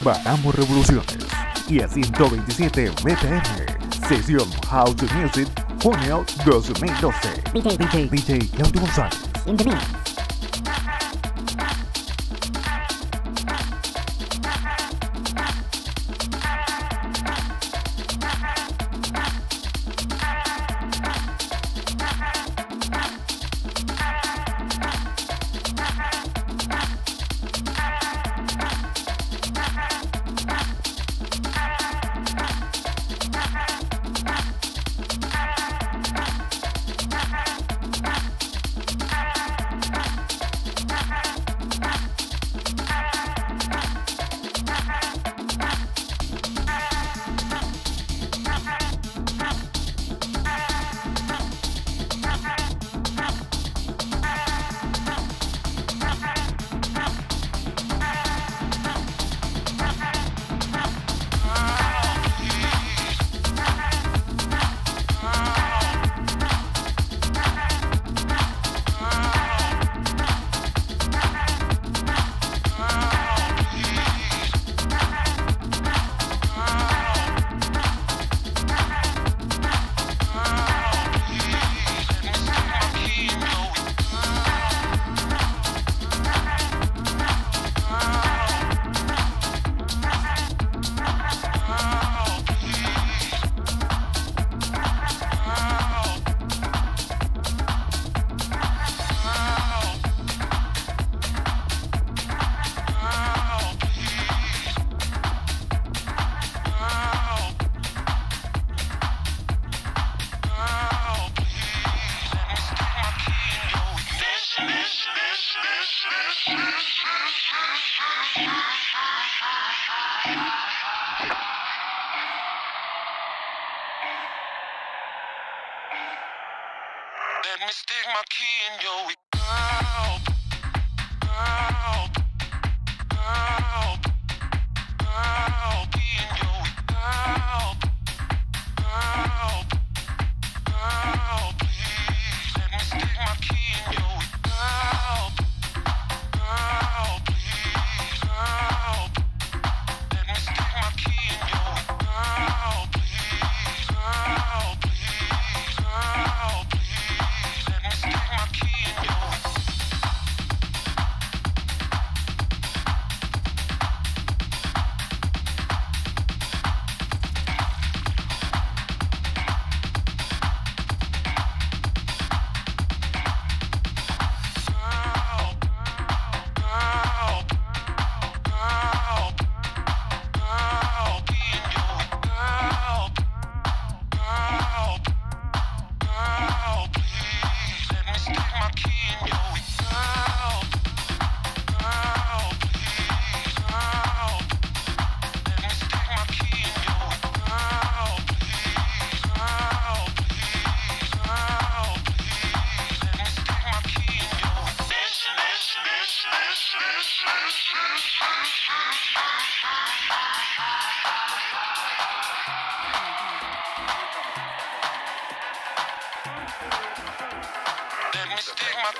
Batamos Revoluciones y a 127 BPM. Sesión How to Music, junio 2012. DJ, DJ, DJ Claudio González. In the. Let me stick my key in your. Mouth.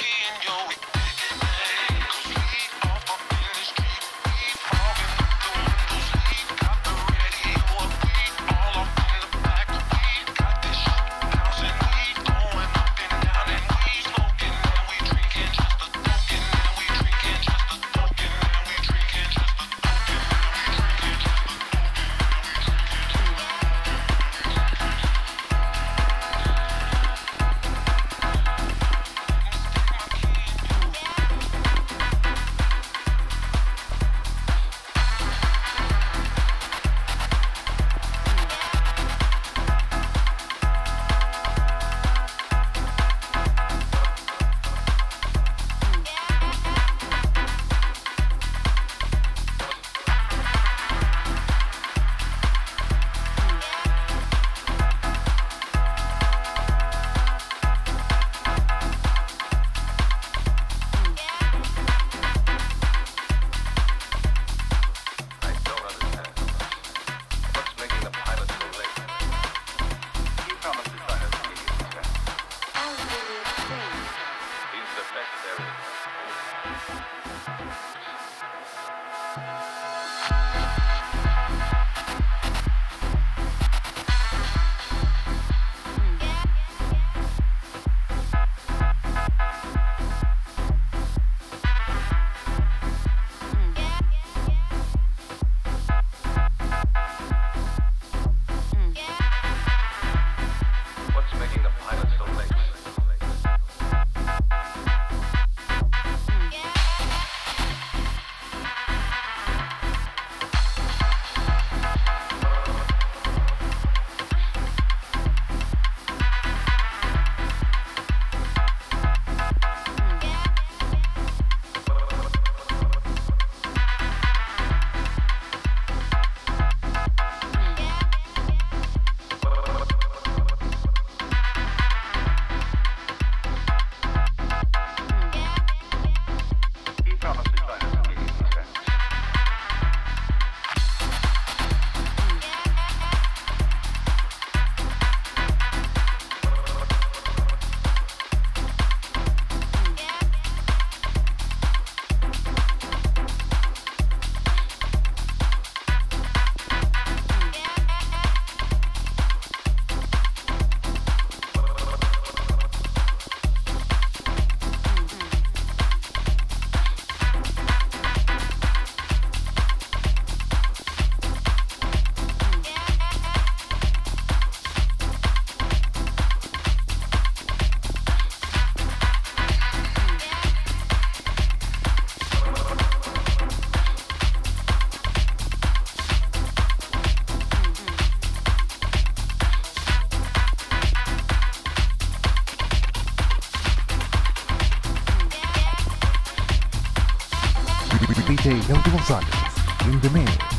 in your way. DJ González. In the mix.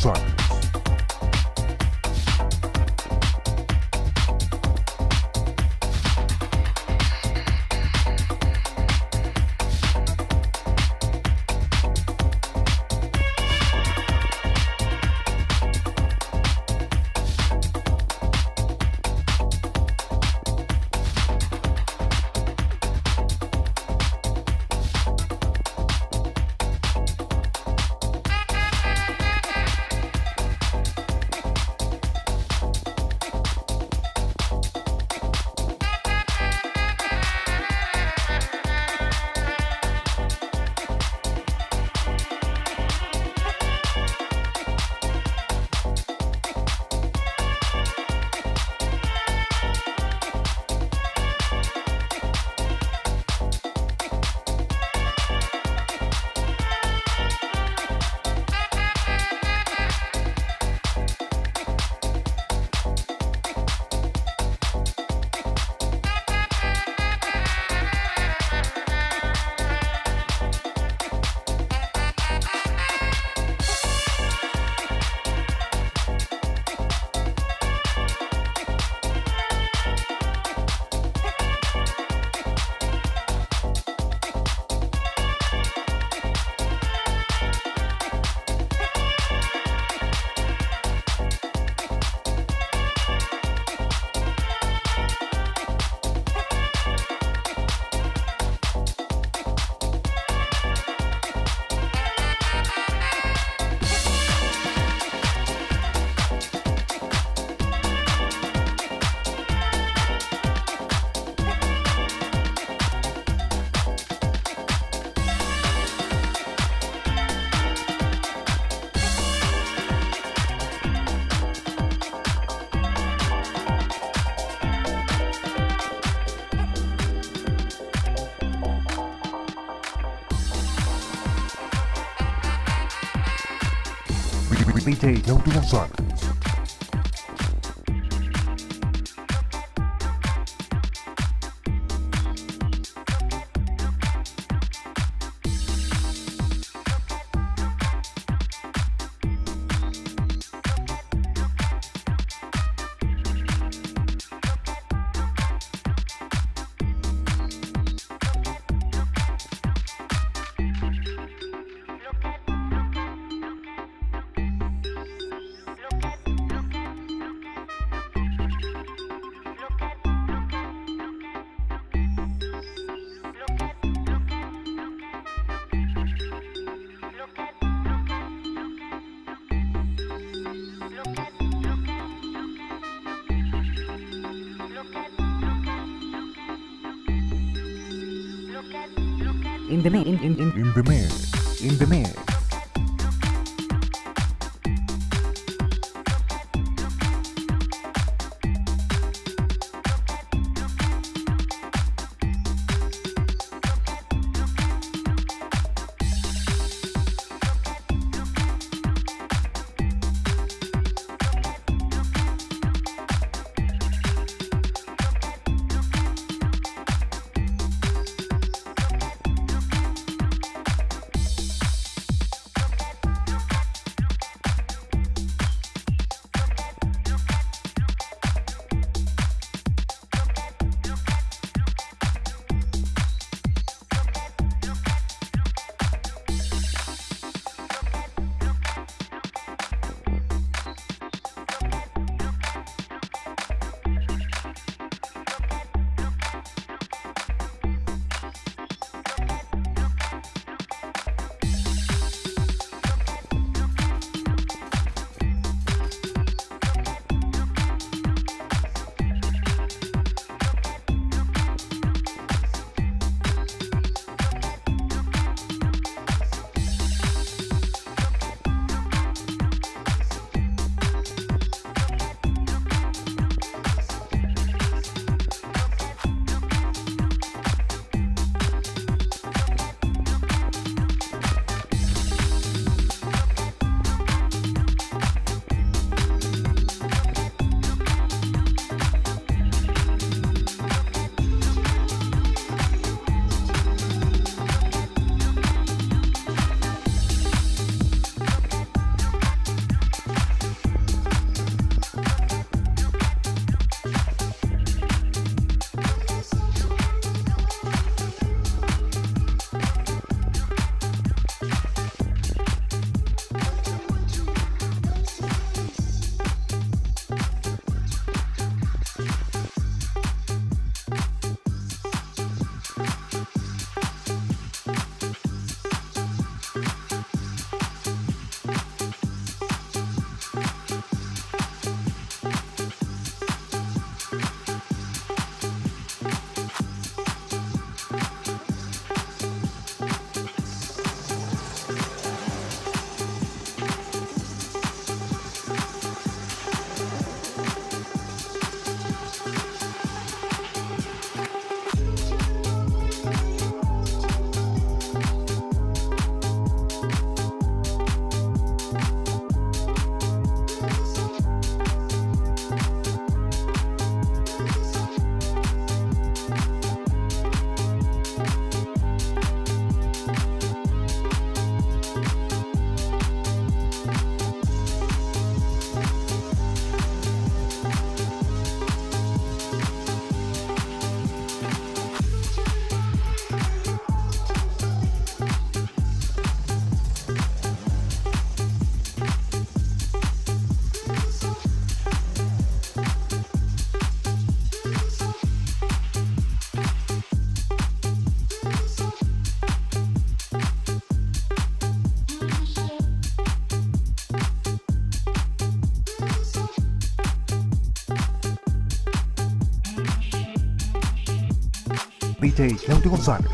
Sharp. González. do González. In the mix. In, in, in, In the mix. In the mix. DJ Claudio González.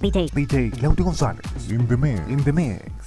DJ. DJ Claudio González. In the mix. In the mix.